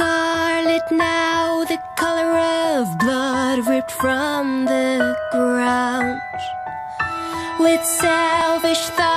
scarlet now, the color of blood ripped from the ground. With selfish thoughts